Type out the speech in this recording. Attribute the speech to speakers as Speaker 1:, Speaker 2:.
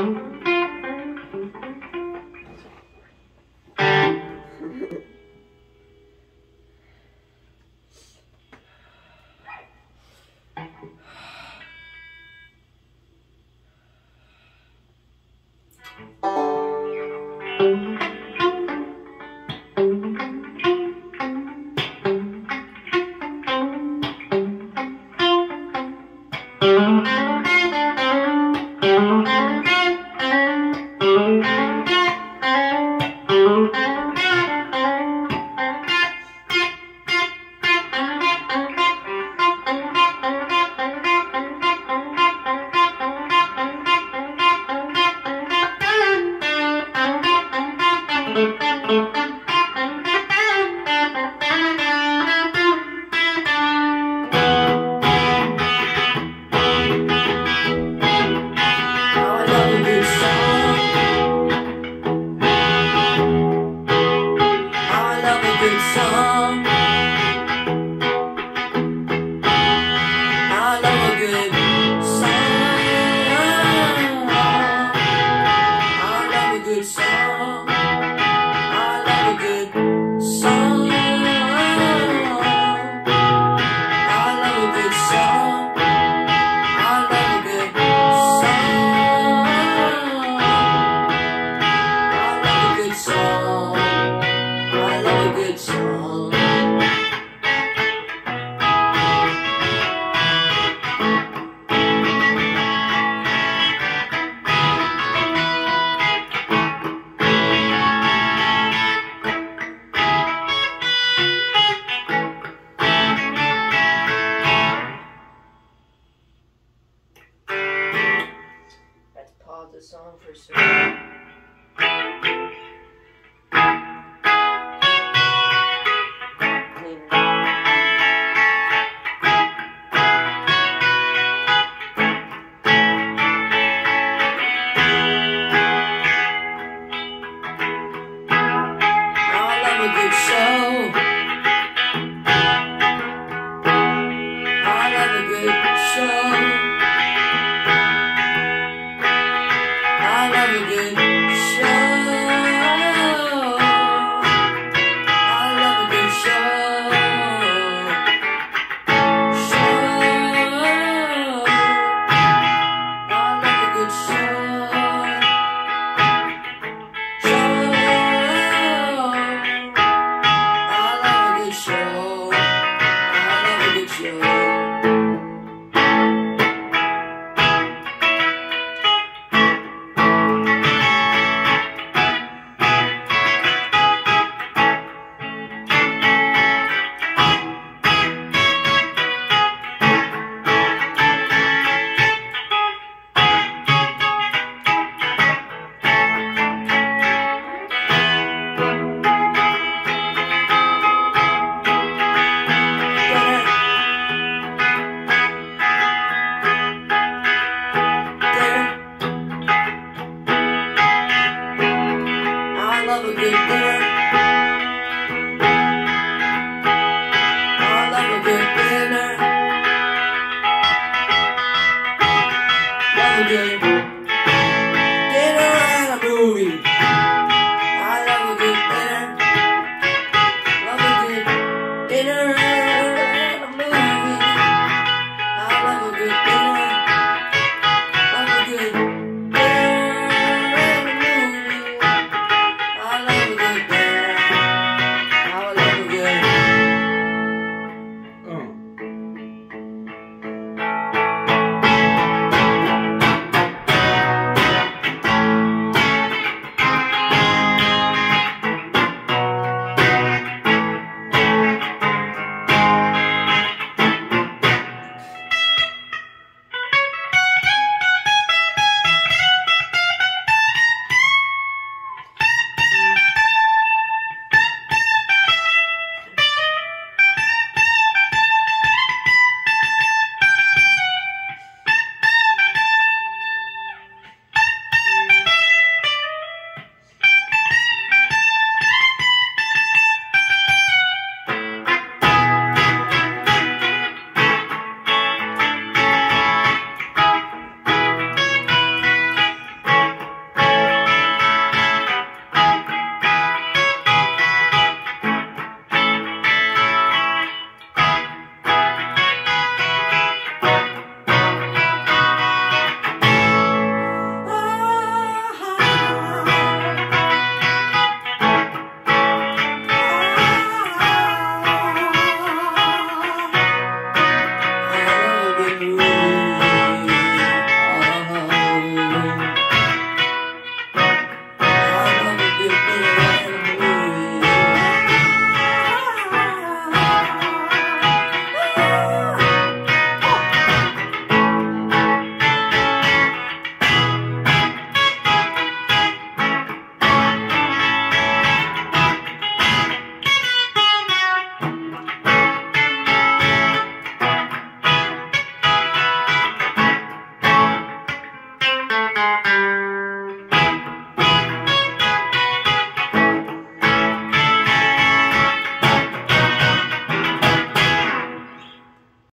Speaker 1: Thank mm -hmm. you. the song for good show. I love you deep.